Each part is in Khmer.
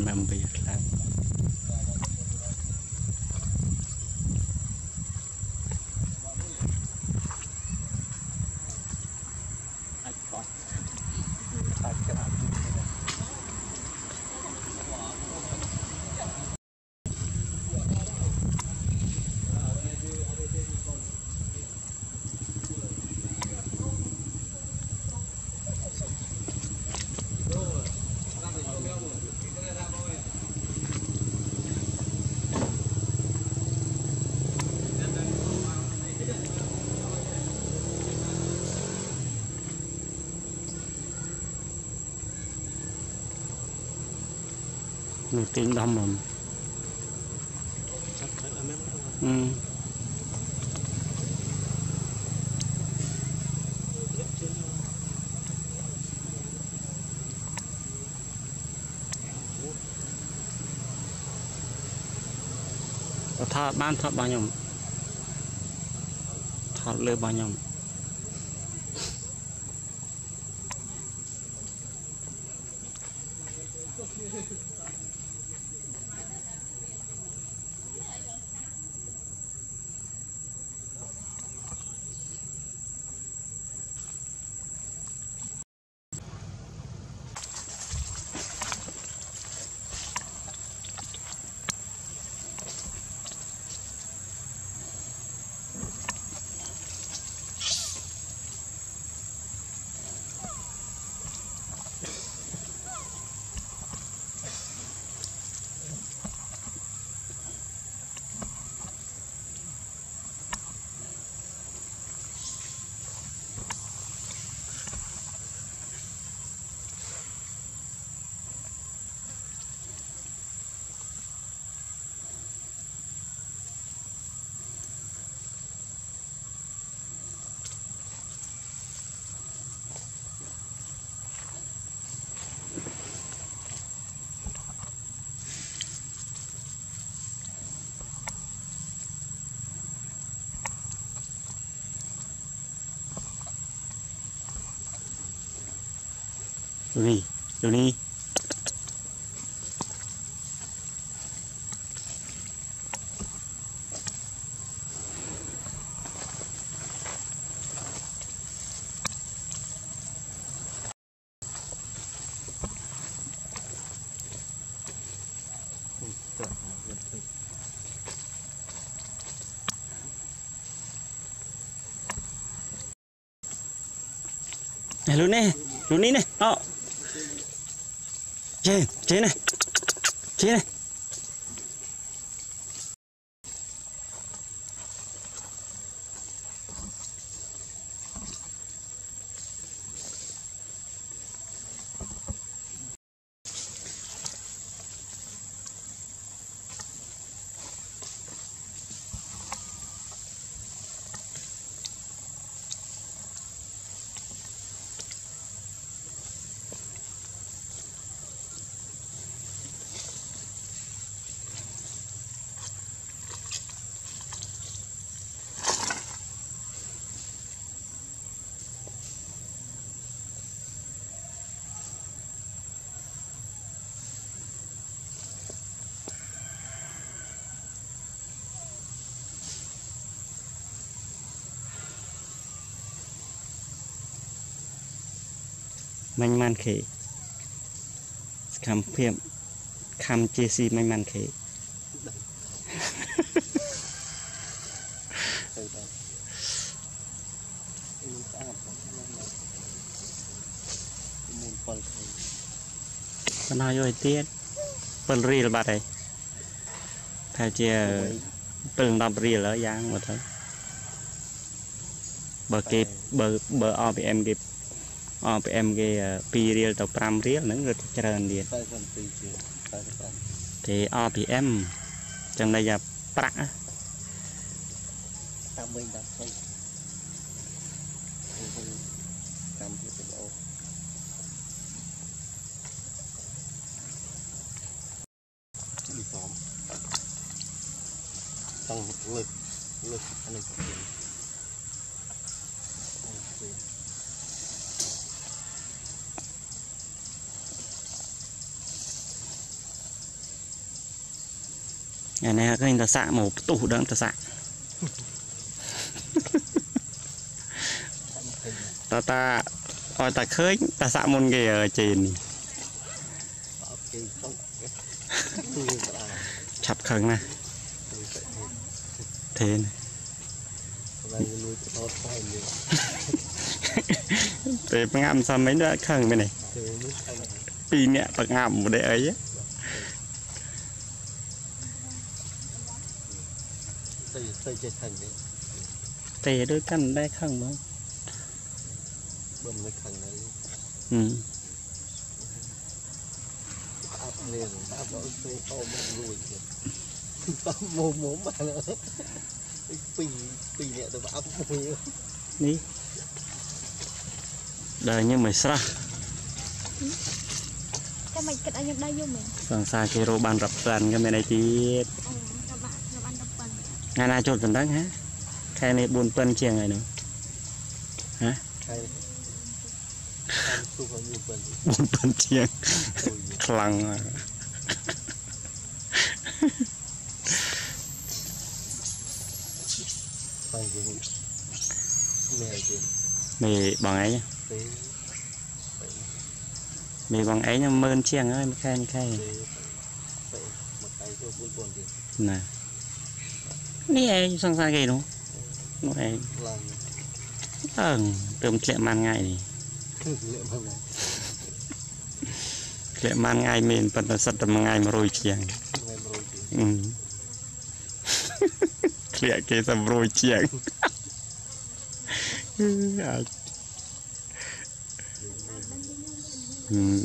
remember người tiền đông mình ừ. thọ ban thọ bao nhiêu thọ lê bao nhiêu vì rồi đi Luni, Luni nih. Oh, 哎进来进来 មាញ់ម៉ាន់ខេសកម្មភាពខំជាស៊ីមាញ់ម៉ាន់ខេទៅដល់មានស្អាតផងមានពលទៅបណ្ដោយឲ្យទៀត7រៀលបាត់ហើយថាជា7 10រៀលហើយយ៉ាងមកទៅបើគេបើបើ RPM គេ RPM គេ2រៀលទៅ5រៀលហ្នឹងគឺច្រើនទៀត42ជា45ទេ RPM ចឹងន័យថាប្រាក់តាមវិញដល់20 ឃើញតសាក់មកផ្ទុះដឹងតសាក់តែមិនឃើញតតាឲ្យតែឃើញតសាក់មុនគេអើជេននេះអត់គេសុកទូស្ដាឆាប់ខឹងណាស់ទូស្ដាធេនហើយលួចថតតែនេះពេលផ្ងាំសំមិញដល់ខឹងមែនទេគឺនេះខាងពីរនាក់ផ្ងាំមិនได้អី ទេទៅទៅចេះខាងនេះទេដូចកាន់ដែរខឹងហ្មងបំនៅខាងនេះហឹមអាប់នេះអាប់ដល់ទៅអូមកលួចទៀតតាមមុំមុំបានពីរពីរអ្នកទៅអាប់មួយនេះដល់ញឹមមិនស្រះតែមិនគិតឲ្យខ្ញុំដៃយំមែនសង្សារគេរោបានរាប់ប្រាន់ក៏មានអីទៀត ថ្ងៃណាចូលដណ្ដឹងហ៎ខែនេះ4ពិនជាងហើយនោះ ខែតាមទូឲ្យយូរប៉ុណ្ណឹង 4ពិនជាង អូយ ខ្លាំងណាស់ ហើយយើងមែនទេ មេបងឯង ទេ មេបងឯងមើលជាងហើយមួយខែមួយខែ ទេទៅមកដៃទៅ4 4ទៀត ណា នេះឯងសង្សារគេនោះនោះឯង ខ្លាំង អើទៅធ្លាក់ម៉ានងាយនេះ លាក់មកណា ធ្លាក់ម៉ានងាយមែនប៉ុន្តែសិតតែមួយថ្ងៃ100ជាង ថ្ងៃ100ទៀត អឺ ធ្លាក់គេសំរួយជាងអឺអាចហឹម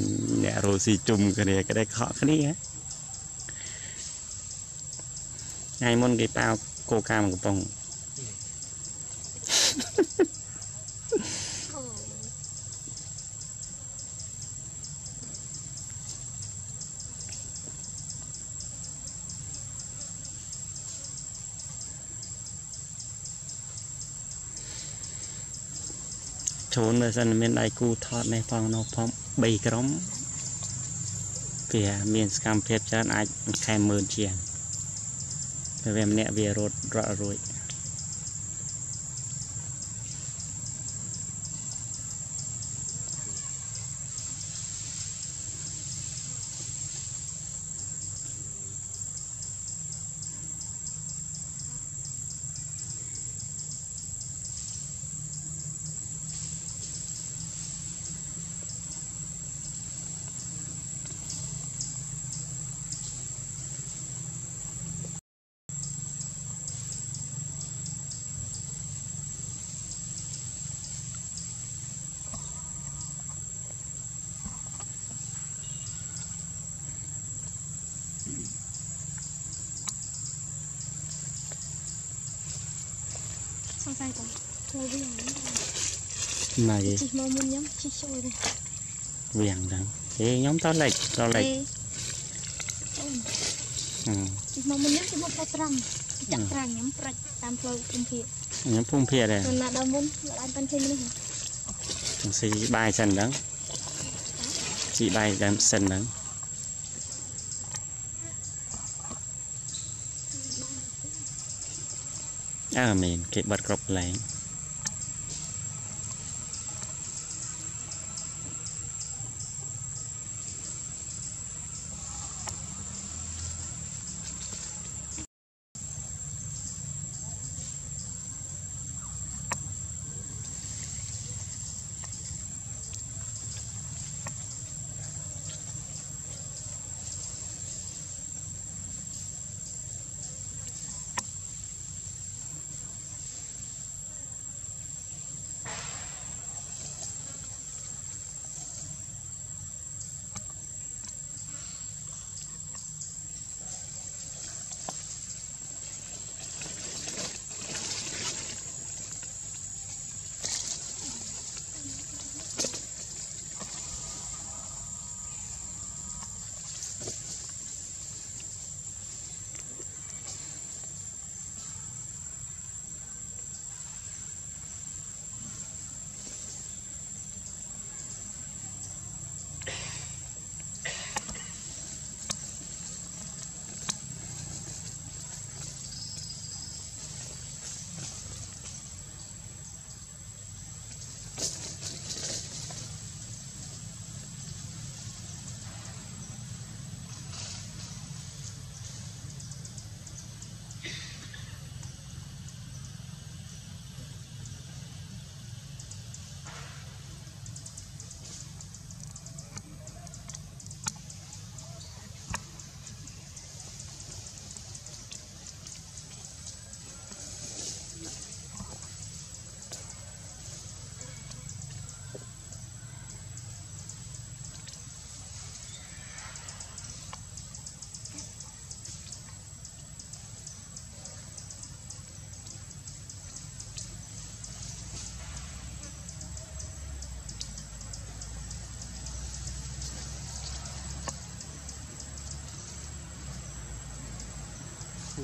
អ្នករស់ស៊ីជុំគ្នាក៏ได้ខកគ្នាថ្ងៃមុនគេប៉ាវ គោកាមកំប៉ុងអូជូនបើសិនមានដៃគូថតនេះផងនោះផង3ក្រុមវាមានសកម្មភាពច្រើនអាចមួយខែ10000ជាងពេល វាម្នាក់វារត់រត់រួច ណាគេជីមកមុនខ្ញុំជីជួយទេវាងហ្នឹងហេខ្ញុំតលេចតលេចអូអឺជីមកមុនខ្ញុំជីមកផ្លូវត្រង់ចាក់ត្រាំងខ្ញុំប្រាច់តាមផ្លូវគុំភៀកខ្ញុំភូមិភាគដែរទៅណាដល់មុនឡើងប៉ាន់ឃើញមនុស្សចង្ស៊ីបាយសិនហ្នឹងស៊ីបាយដើមសិនហ្នឹងអើមែនគេបាត់គ្រប់កន្លែង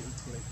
it's like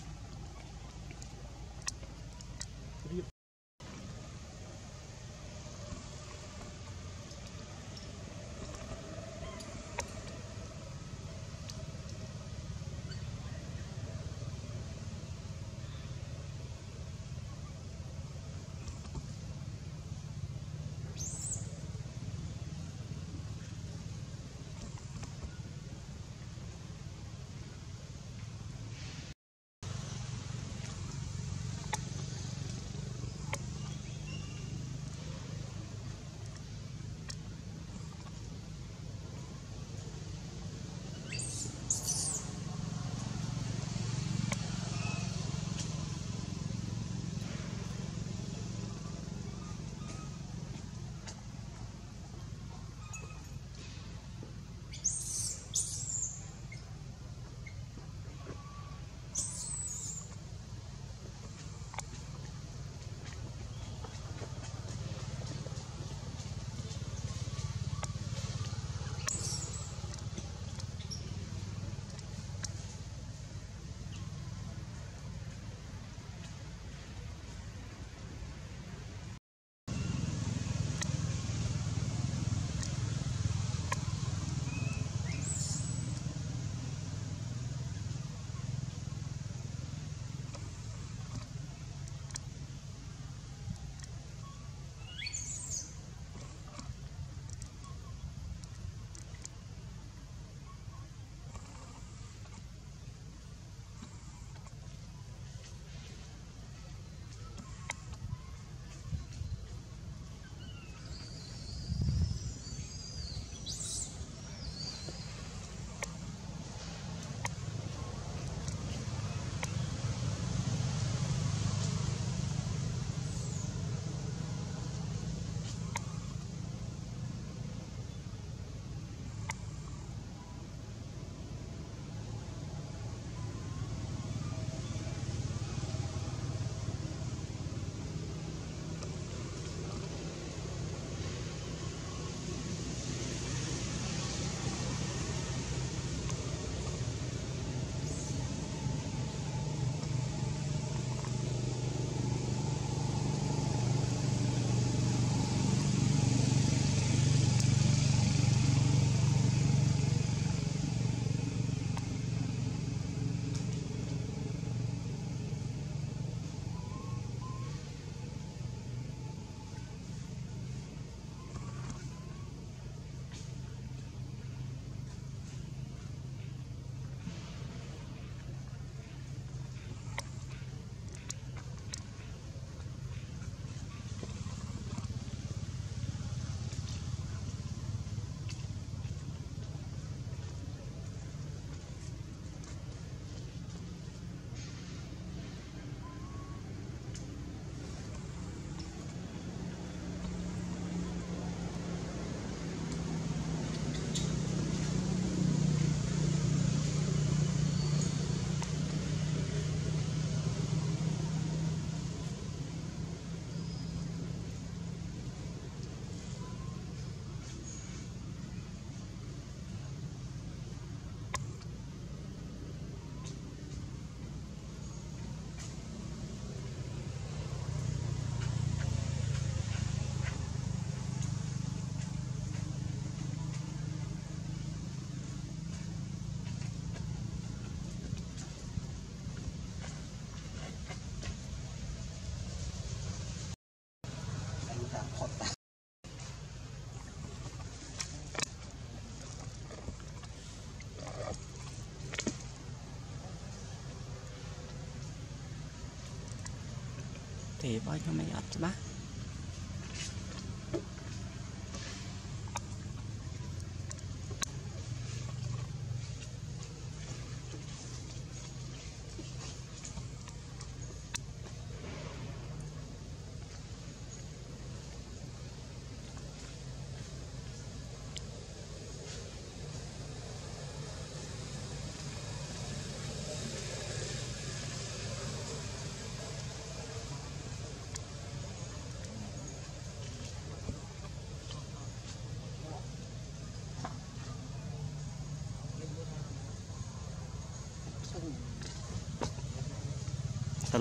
អាបើខ្ញុំមិនអត់ច្បាស់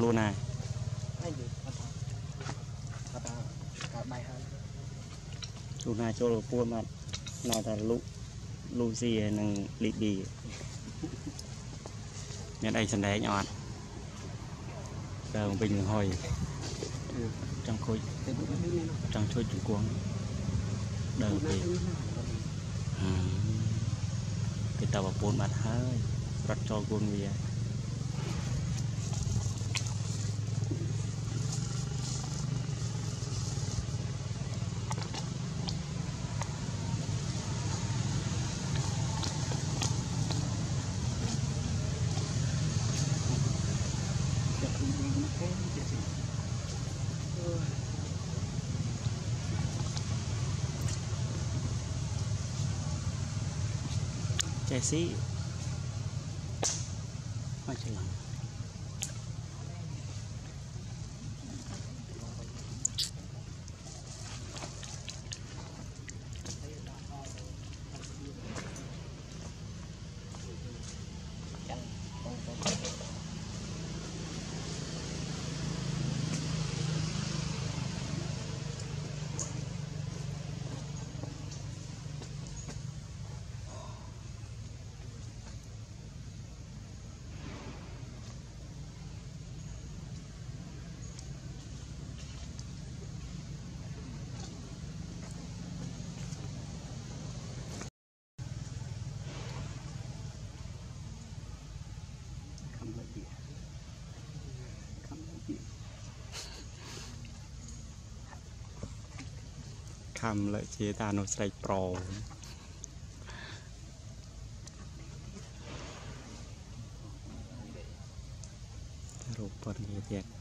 តលូណាអីនិយាយអត់អត់កាត់ដៃហើយលូណាចូលពួនមកណៅតែលូលូស៊ីហើយនិងលីឌីមានអីសំដែងអត់ដើរវិញនឹងហុយចង់ខូចតែមិនមានណាចង់ជួយជង្គង់ដើរពេកហឹមគេតបពួនបាត់ហើយរត់ចូលគួនវា See. ខំលើកជាតាអនុស្រីប្ររូបប៉ុនវាទៀត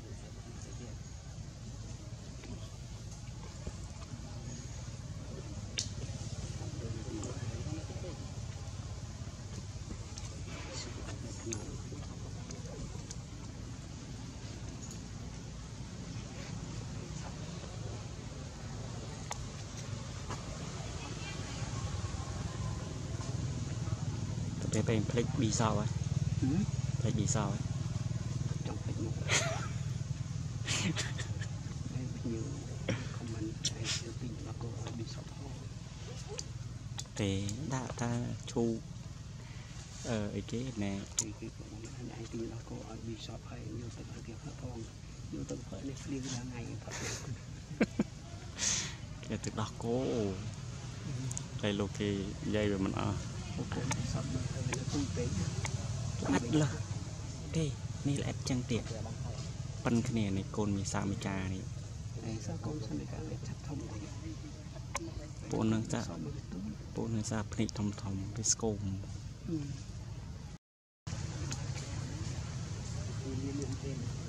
ពេលផ្លិចពីសោហើយផ្លិចពីសោហើយចង់ផ្លិចមុខហើយញើខមមិនតែជឿពីមកក៏ឲ្យពីសោផងទេដាក់ថាឈូអឺអីគេណែគេគេក៏មិនឯងទីដល់ក៏ឲ្យពីសោហើយញើទៅឲ្យគេផងញើទៅផ្លិចនេះភ្លៀងដល់ថ្ងៃផឹកគេទៅដោះគោតែលោកគេនិយាយវាមិនអស់ ល្អិតលះទេនេះល្អិតចឹងទៀតប៉ិនគ្នានេះកូនមីសាមីកានេះឯងសាកូនសាមីកាវាឆាប់ធំពូននឹងសាពូននឹងសាភ្នែកធំធំវាស្គមមានមានទេ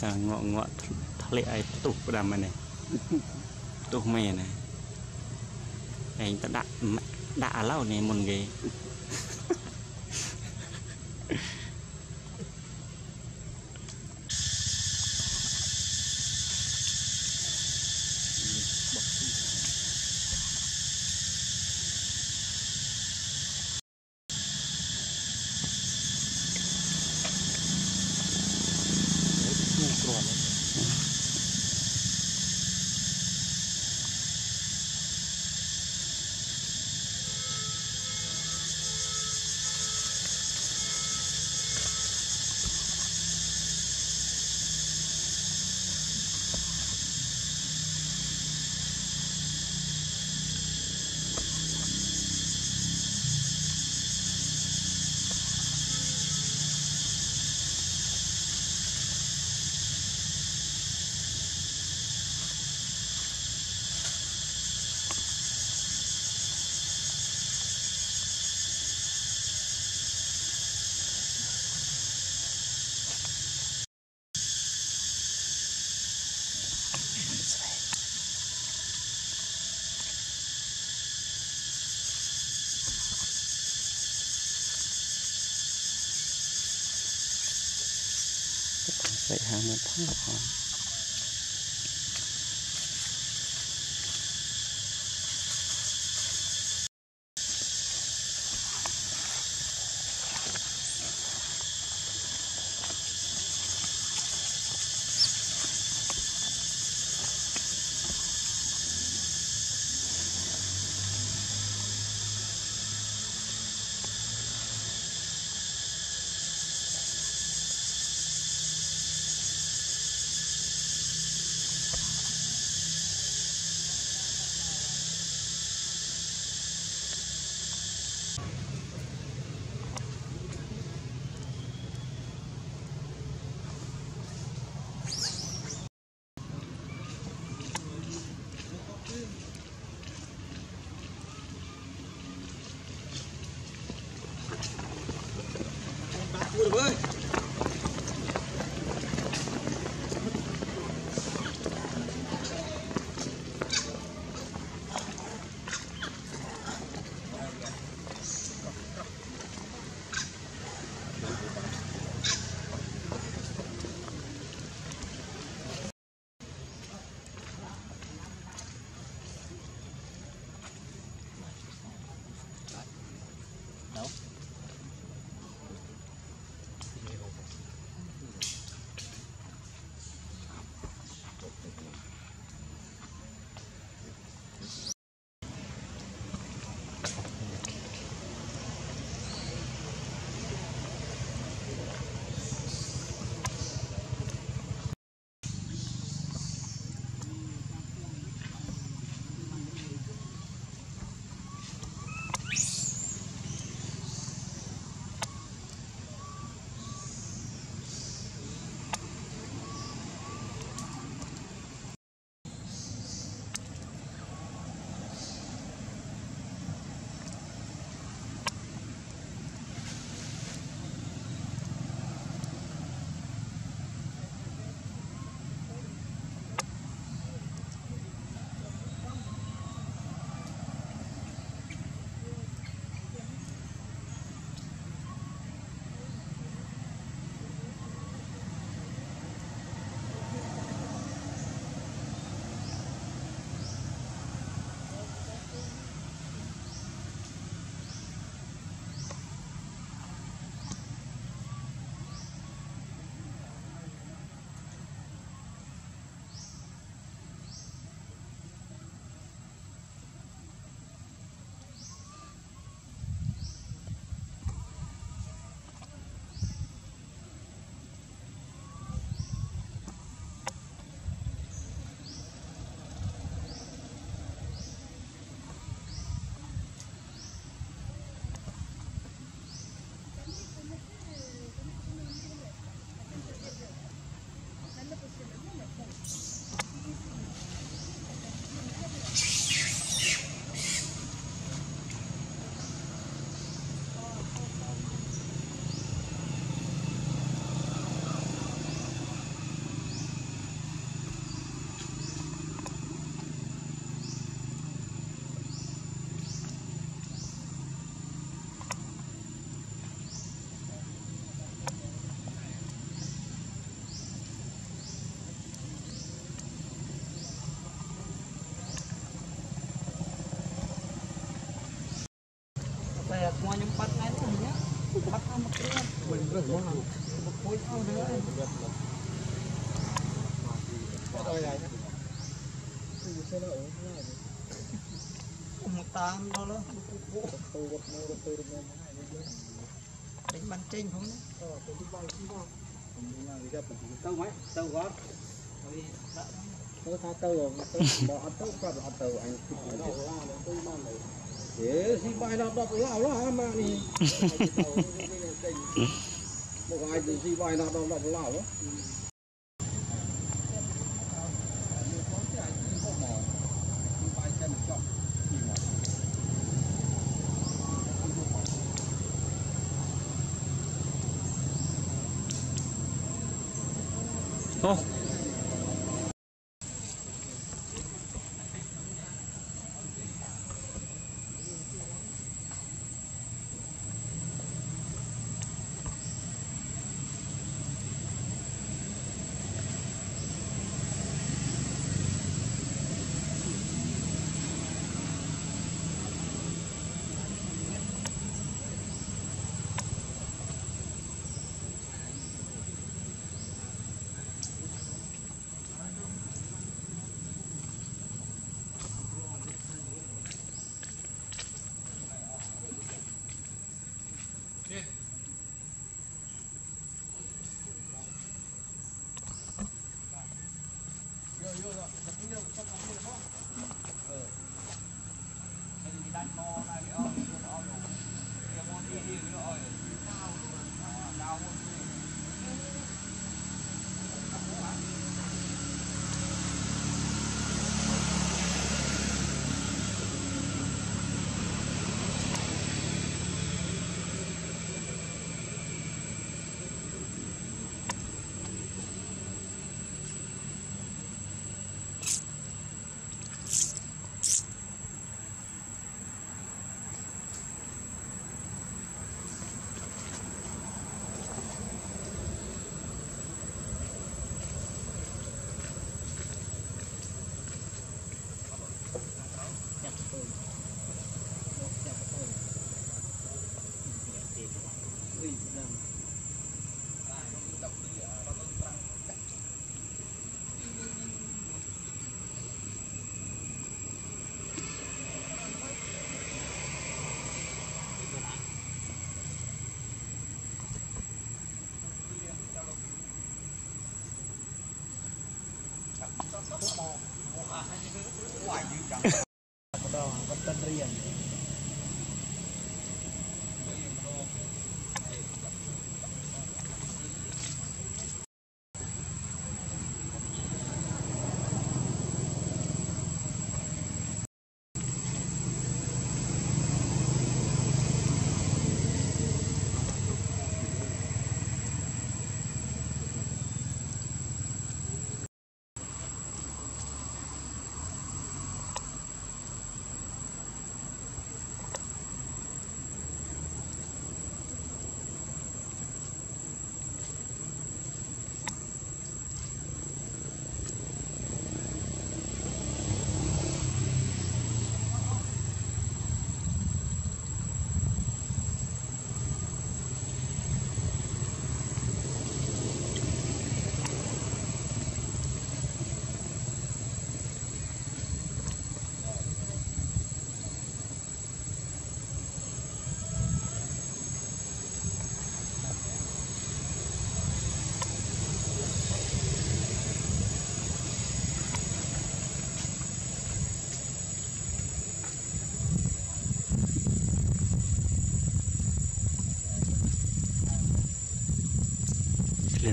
សាងក់ងក់ធ្លាក់ឲ្យផ្ទុះផ្ដាំហ្នឹងផ្ទុះមែនណាឯងទៅដាក់ដាក់ឥឡូវនេះមុនគេ 没胖啊。tám đó đó đánh bắn chênh không tâu mấy tâu gót tâu tha tâu rồi bỏ ăn tâu qua bỏ tâu anh thế xin bài đọc đọc lão đó mà đi บอกไงะซีไว่าไอ้นดเราเราเลาา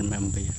មកចាប់ទៅអីមែ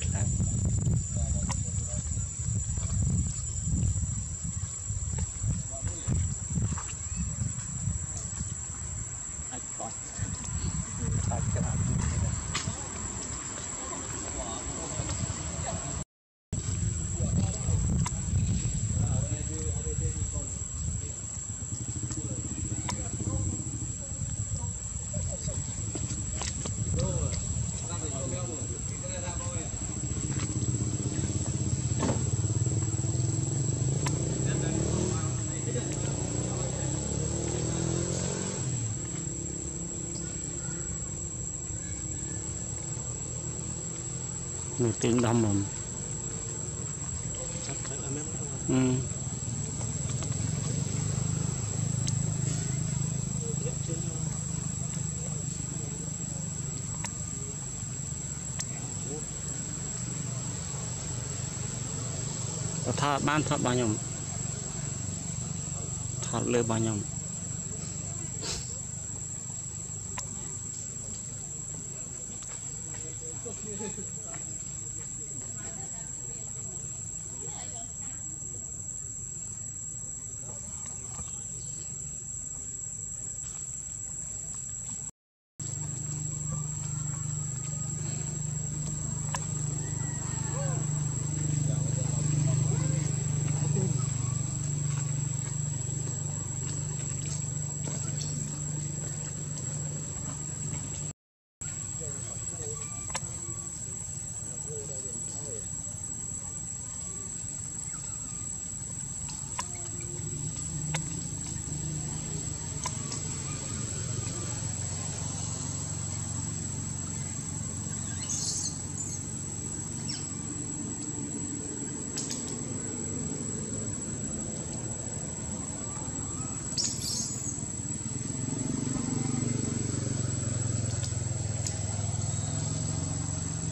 một tiếng đồng rồi ừ. thọ ban thọ bao nhiêu? Thọ lừa bao nhiêu?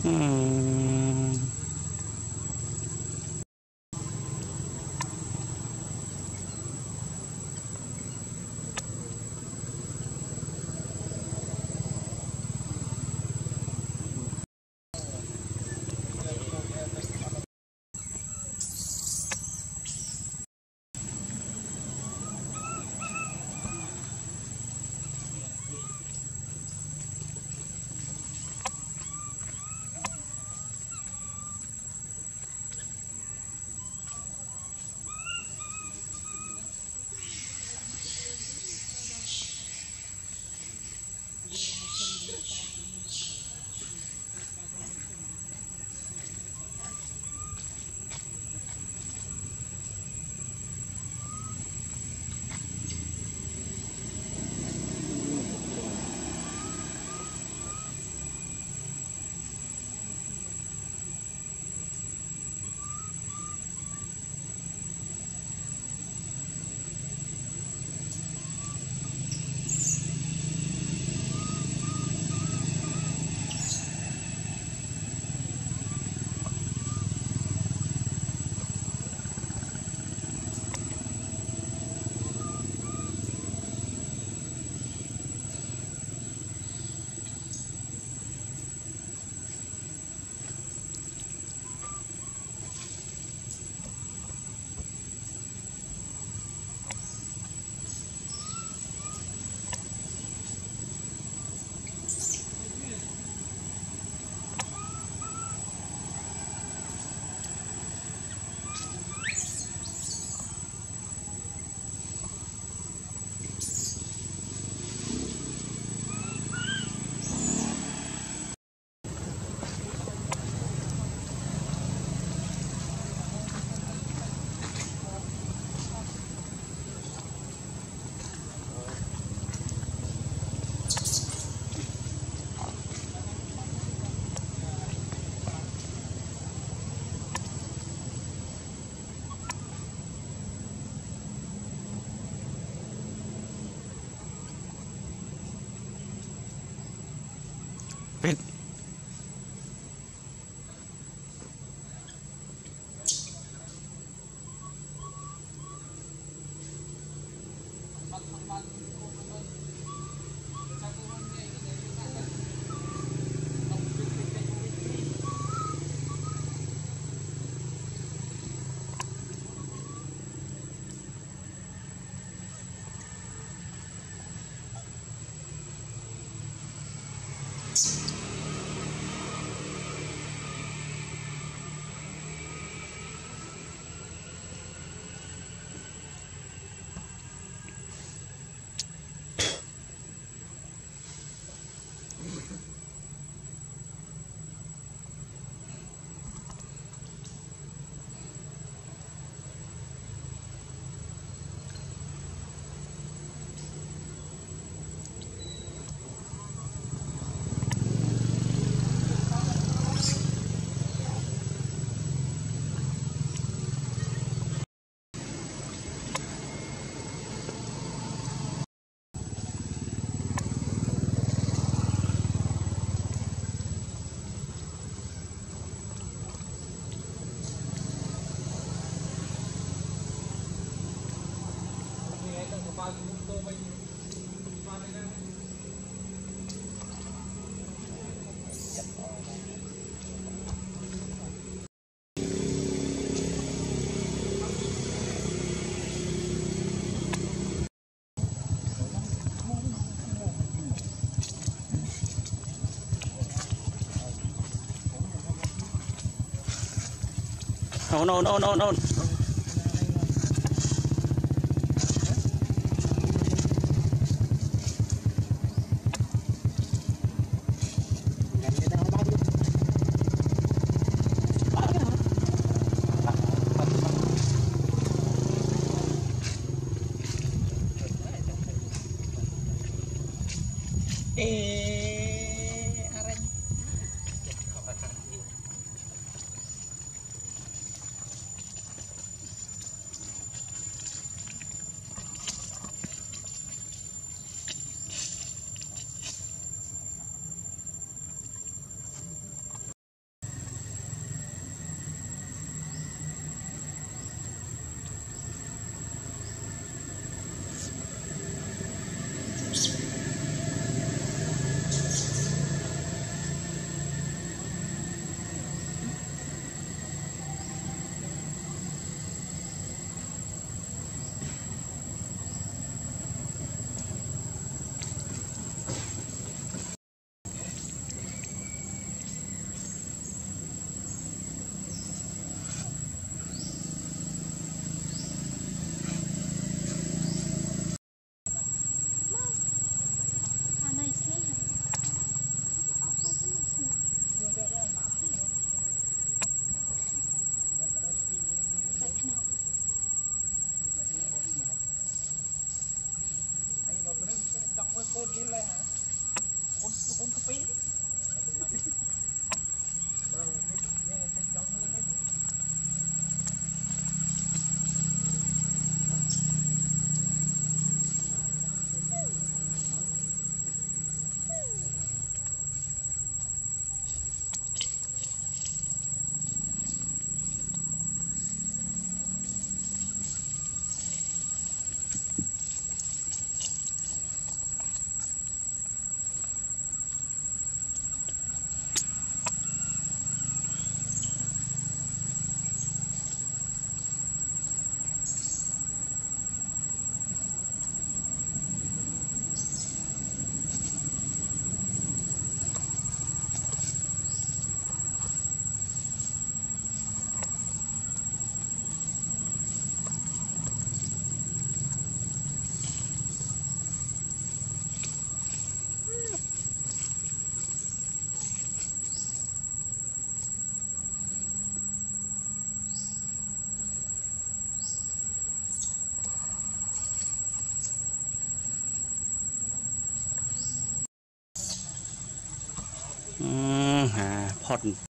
Hmm. Thanks. no, no, no, no, no. আপনি